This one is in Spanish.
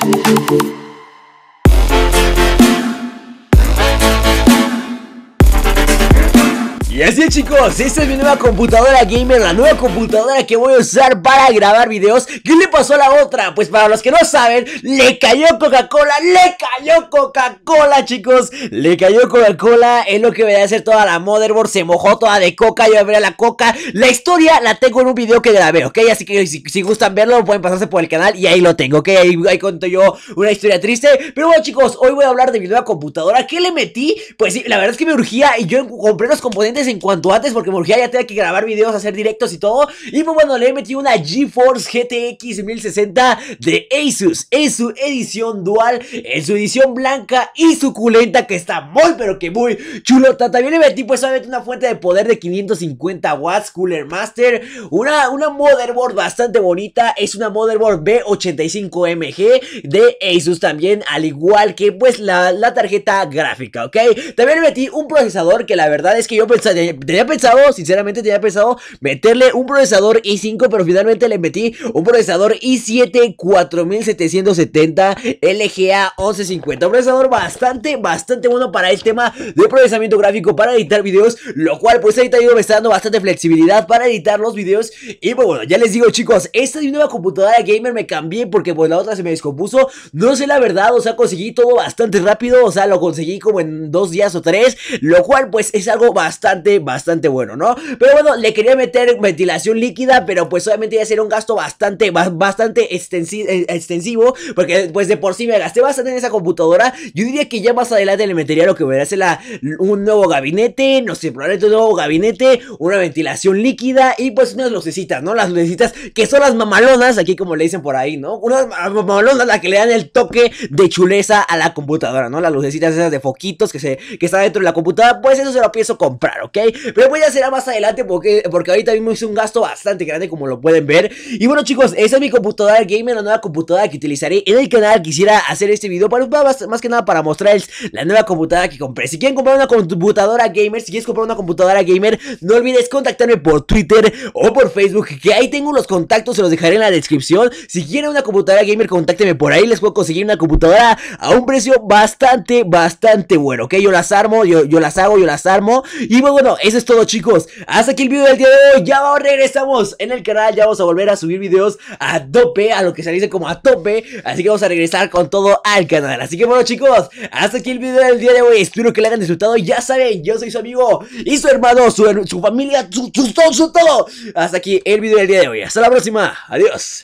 Thank you. Y así chicos, esta es mi nueva computadora gamer, la nueva computadora que voy a usar para grabar videos ¿Qué le pasó a la otra? Pues para los que no saben, le cayó Coca-Cola, le cayó Coca-Cola chicos Le cayó Coca-Cola, es lo que voy a hacer toda la motherboard, se mojó toda de coca, yo abrí la coca La historia la tengo en un video que grabé, ¿ok? Así que si, gustan verlo pueden pasarse por el canal y ahí lo tengo, ¿ok? Ahí, ahí cuento yo una historia triste Pero bueno chicos, hoy voy a hablar de mi nueva computadora ¿Qué le metí? Pues sí, la verdad es que me urgía y yo compré los componentes en cuanto antes porque me ya tenía que grabar videos, hacer directos y todo. Y pues bueno, le metido una GeForce GTX 1060 de Asus en su edición dual, en su edición blanca y suculenta que está muy pero que muy chulota. También le metí pues obviamente una fuente de poder de 550 watts, Cooler Master, una, una motherboard bastante bonita, es una motherboard B85MG de Asus también, al igual que pues la, la tarjeta gráfica, ¿ok? También le metí un procesador que la verdad es que yo pensé tenía, pensado, sinceramente tenía pensado meterle un procesador i5, pero finalmente le metí un procesador i7 4770 LGA 1150. Un procesador bastante, bastante bueno para el tema de procesamiento gráfico para editar videos, lo cual pues ahorita me está dando bastante flexibilidad para editar los videos. Y pues bueno, ya les digo chicos, esta es mi nueva computadora gamer, me cambié porque pues la otra se me descompuso. No sé la verdad, o sea, conseguí todo bastante rápido, o sea, lo conseguí como en dos días o tres, lo cual pues es algo bastante bastante, bueno, ¿no? Pero bueno, le quería meter ventilación líquida, pero pues obviamente ya sería un gasto bastante, bastante eh, extensivo, porque pues de por sí me gasté bastante en esa computadora. Yo diría que ya más adelante le metería lo que me hacer la, un nuevo gabinete, no sé, probablemente un nuevo gabinete, una ventilación líquida y pues unas lucecitas, ¿no? Las lucecitas que son las mamalonas, aquí como le dicen por ahí, ¿no? Unas mamalonas las que le dan el toque de chuleza a la computadora, ¿no? Las lucecitas esas de foquitos que, se, que están dentro de la computadora, pues eso se lo pienso comprar, ¿ok? Pero voy a hacer más adelante porque, porque ahorita mismo hice un gasto bastante grande como lo pueden ver. Y bueno chicos, esa es mi computadora gamer, la nueva computadora que utilizaré en el canal. Quisiera hacer este video para, más, más que nada para mostrarles la nueva computadora que compré. Si quieren comprar una computadora gamer, si quieres comprar una computadora gamer No olvides contactarme por Twitter o por Facebook Que ahí tengo los contactos, se los dejaré en la descripción. Si quieren una computadora gamer, contáctenme por ahí Les puedo conseguir una computadora a un precio bastante, bastante bueno Ok, yo las armo, yo, yo las hago, yo las armo. Y bueno bueno, eso es todo chicos. Hasta aquí el video del día de hoy. Ya regresamos en el canal. Ya vamos a volver a subir videos a tope A lo que se dice como a tope. Así que vamos a regresar con todo al canal. Así que bueno chicos Hasta aquí el video del día de hoy. Espero que le hayan disfrutado. Ya saben, yo soy su amigo Y su hermano, su, su familia, su, su, todo. Hasta aquí el video del día de hoy. Hasta la próxima, adiós